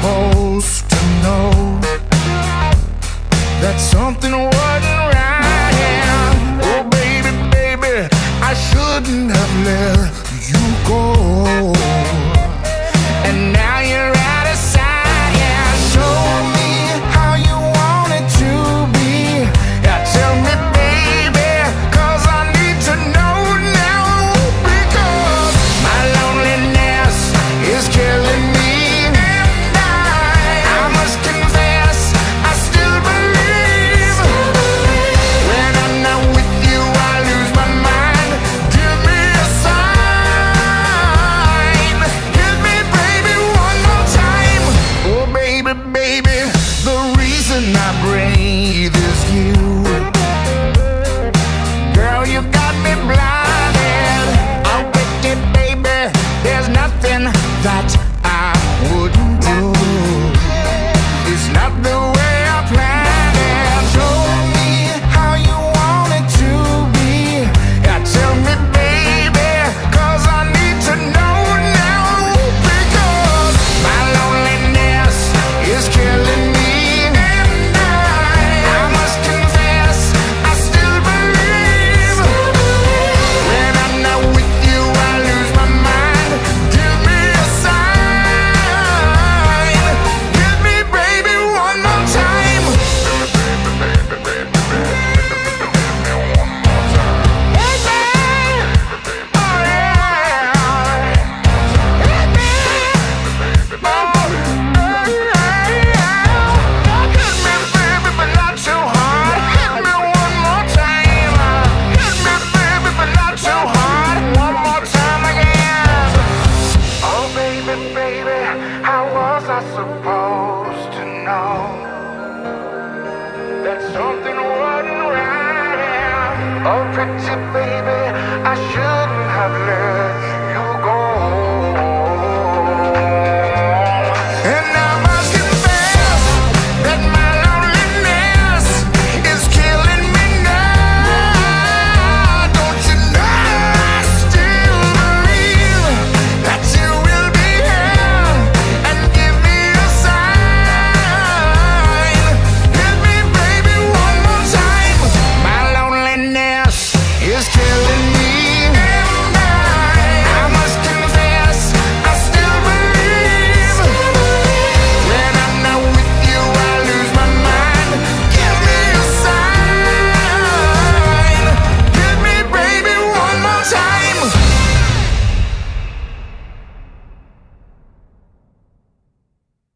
supposed to know that something was know that something wasn't right. Oh, pretty baby, I shouldn't have let